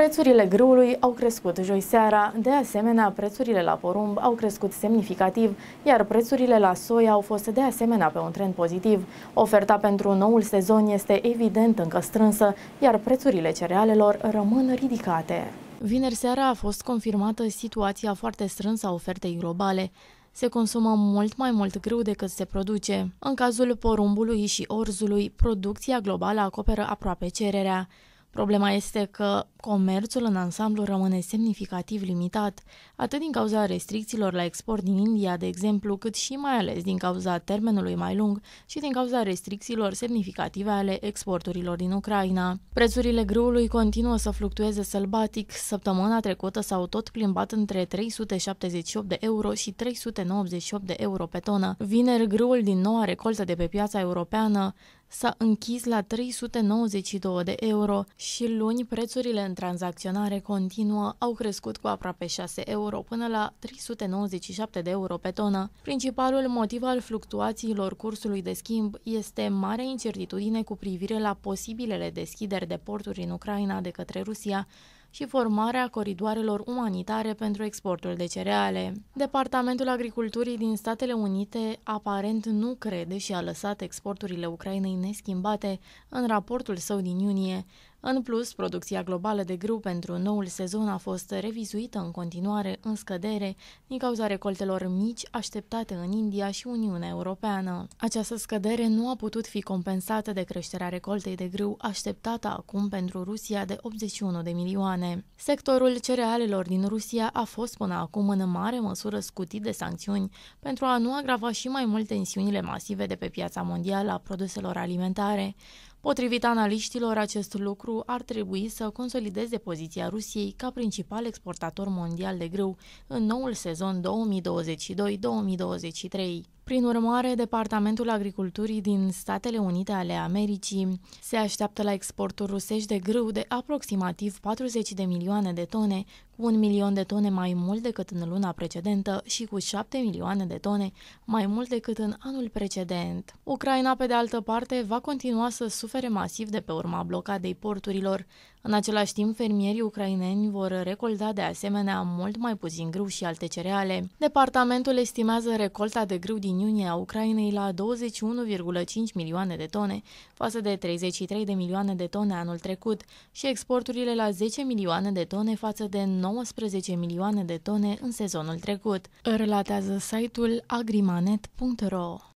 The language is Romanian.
Prețurile grâului au crescut joi seara, de asemenea prețurile la porumb au crescut semnificativ, iar prețurile la soia au fost de asemenea pe un trend pozitiv. Oferta pentru noul sezon este evident încă strânsă, iar prețurile cerealelor rămân ridicate. Vineri seara a fost confirmată situația foarte strânsă a ofertei globale. Se consumă mult mai mult grâu decât se produce. În cazul porumbului și orzului, producția globală acoperă aproape cererea. Problema este că comerțul în ansamblu rămâne semnificativ limitat, atât din cauza restricțiilor la export din India, de exemplu, cât și mai ales din cauza termenului mai lung și din cauza restricțiilor semnificative ale exporturilor din Ucraina. Prețurile grâului continuă să fluctueze sălbatic. Săptămâna trecută s-au tot plimbat între 378 de euro și 398 de euro pe tonă. Vineri, grâul din noua recoltă de pe piața europeană s-a închis la 392 de euro și luni prețurile în tranzacționare continuă au crescut cu aproape 6 euro până la 397 de euro pe tonă. Principalul motiv al fluctuațiilor cursului de schimb este marea incertitudine cu privire la posibilele deschideri de porturi în Ucraina de către Rusia, și formarea coridoarelor umanitare pentru exportul de cereale. Departamentul Agriculturii din Statele Unite aparent nu crede și a lăsat exporturile Ucrainei neschimbate în raportul său din iunie, în plus, producția globală de grâu pentru noul sezon a fost revizuită în continuare în scădere din cauza recoltelor mici așteptate în India și Uniunea Europeană. Această scădere nu a putut fi compensată de creșterea recoltei de grâu așteptată acum pentru Rusia de 81 de milioane. Sectorul cerealelor din Rusia a fost până acum în mare măsură scutit de sancțiuni pentru a nu agrava și mai mult tensiunile masive de pe piața mondială a produselor alimentare. Potrivit analiștilor, acest lucru ar trebui să consolideze poziția Rusiei ca principal exportator mondial de grâu în noul sezon 2022-2023. Prin urmare, Departamentul Agriculturii din Statele Unite ale Americii se așteaptă la exporturi rusești de grâu de aproximativ 40 de milioane de tone, cu un milion de tone mai mult decât în luna precedentă și cu 7 milioane de tone mai mult decât în anul precedent. Ucraina, pe de altă parte, va continua să sufere masiv de pe urma blocadei porturilor. În același timp, fermierii ucraineni vor recolta de asemenea mult mai puțin grâu și alte cereale. Departamentul estimează recolta de grâu din iunie a Ucrainei la 21,5 milioane de tone, față de 33 de milioane de tone anul trecut, și exporturile la 10 milioane de tone față de 19 milioane de tone în sezonul trecut, relatează site-ul agrimanet.ro.